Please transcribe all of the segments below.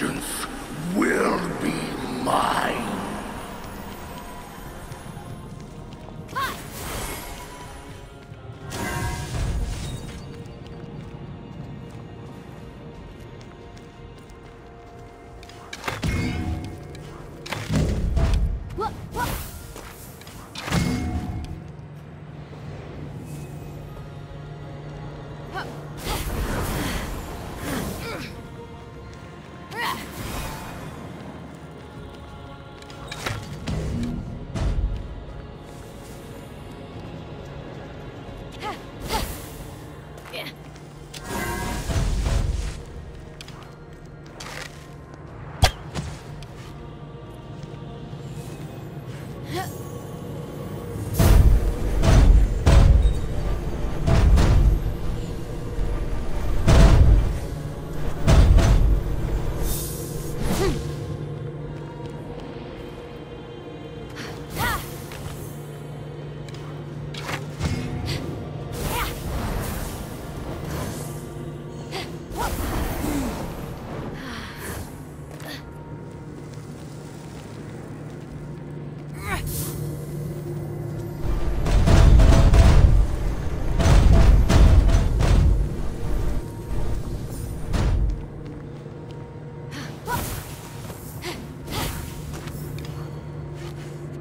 Vengeance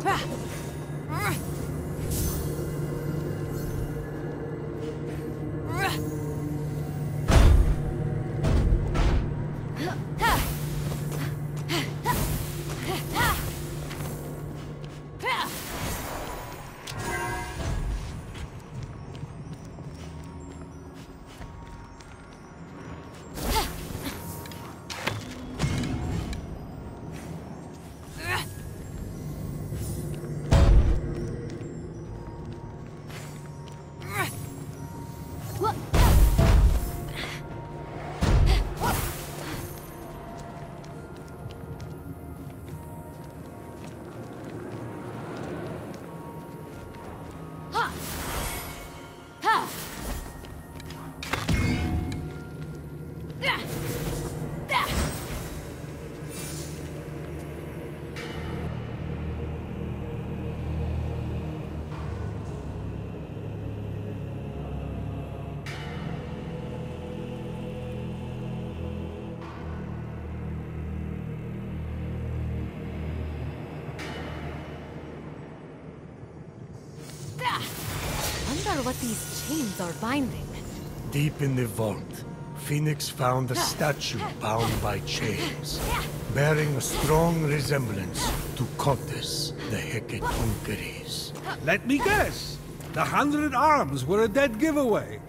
Ha! Wonder what these chains are binding. Deep in the vault, Fenyx found a statue bound by chains, bearing a strong resemblance to Cottus, the Hecatoncheires. Let me guess. The Hundred Arms were a dead giveaway.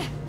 っ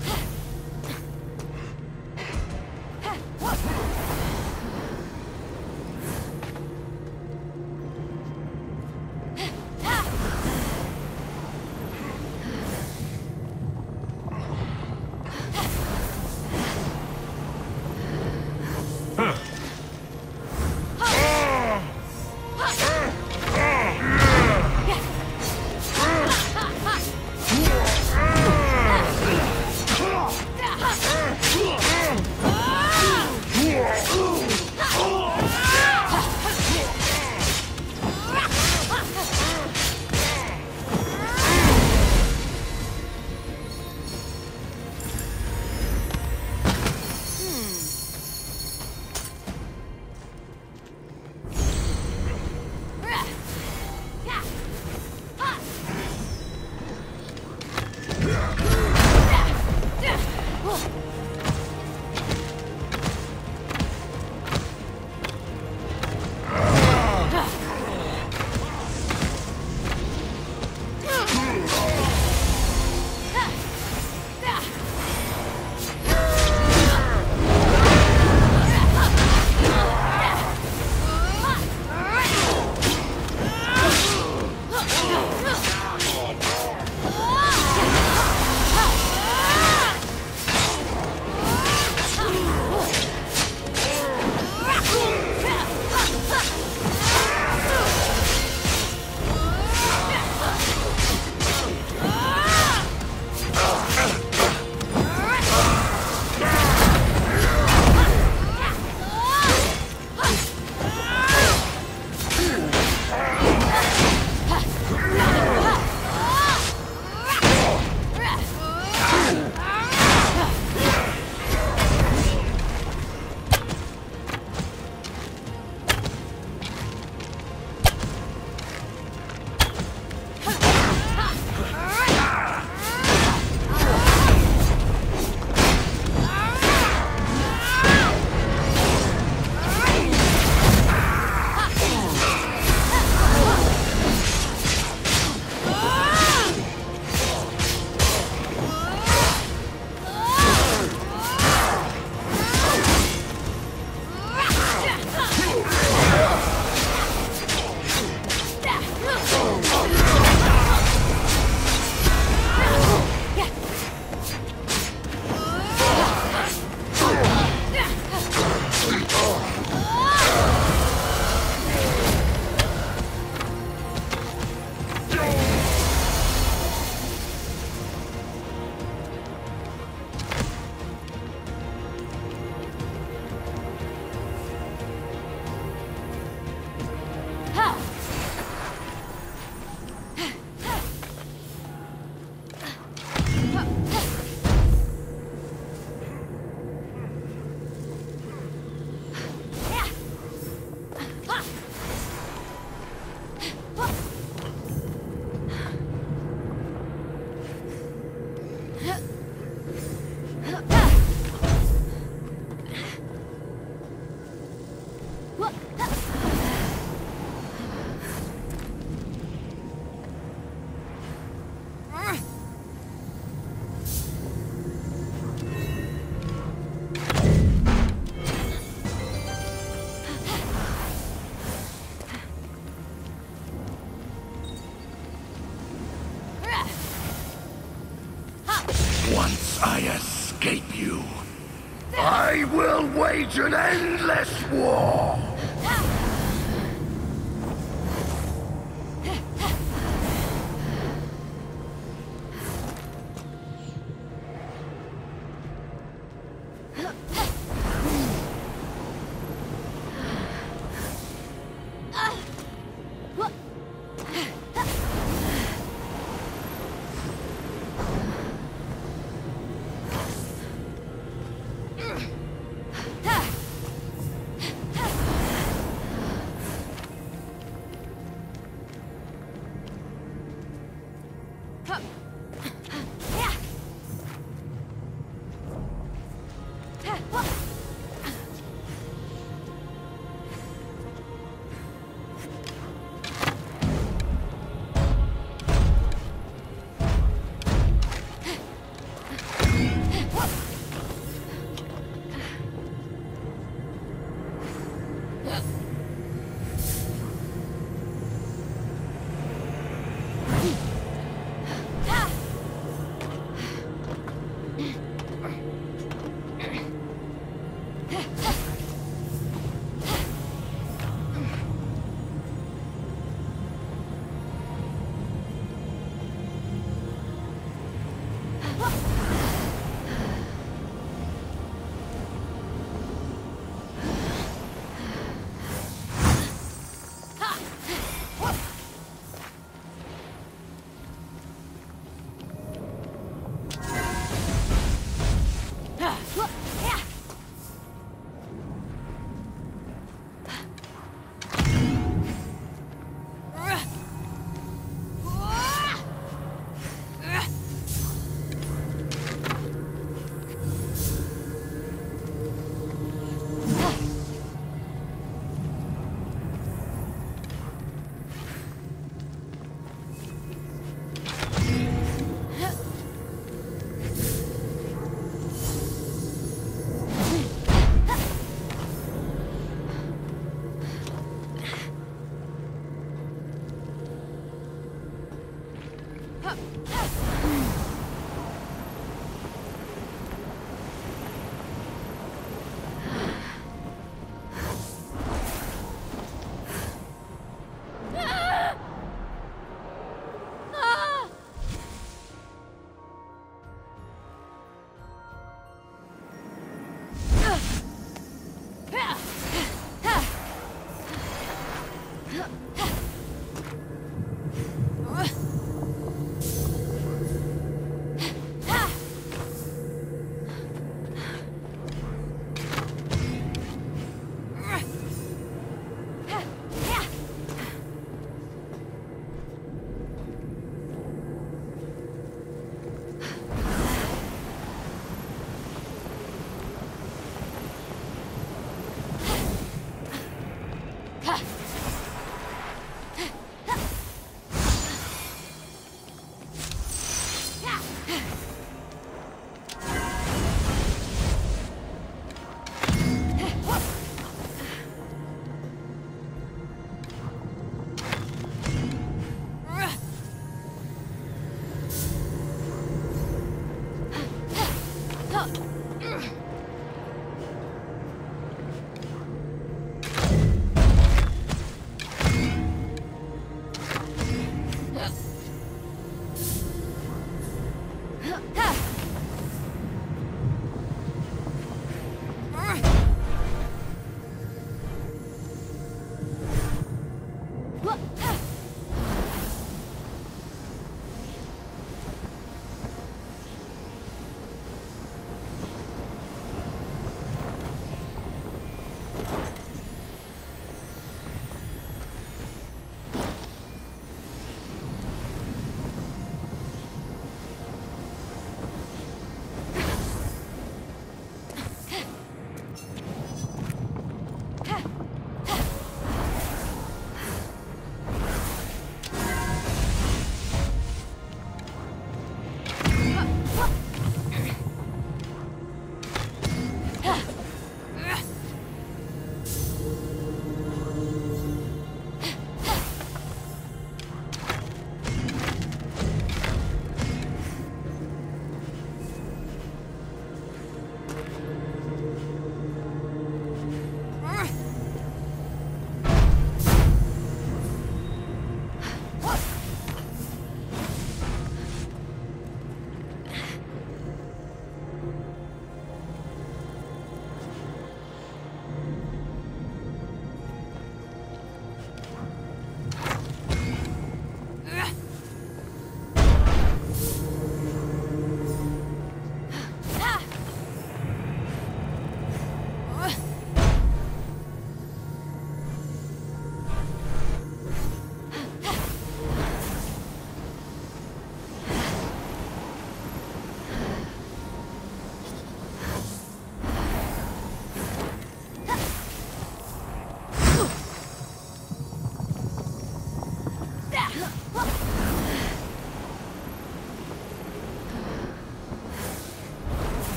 I escape you, I will wage an endless war!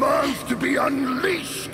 Gods demands to be unleashed!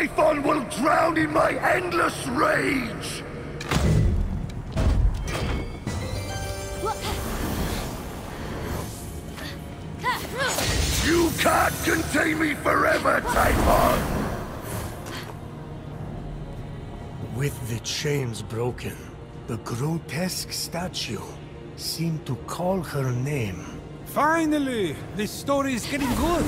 Typhon will drown in my endless rage! You can't contain me forever, Typhon! With the chains broken, the grotesque statue seemed to call her name. Finally! This story is getting good.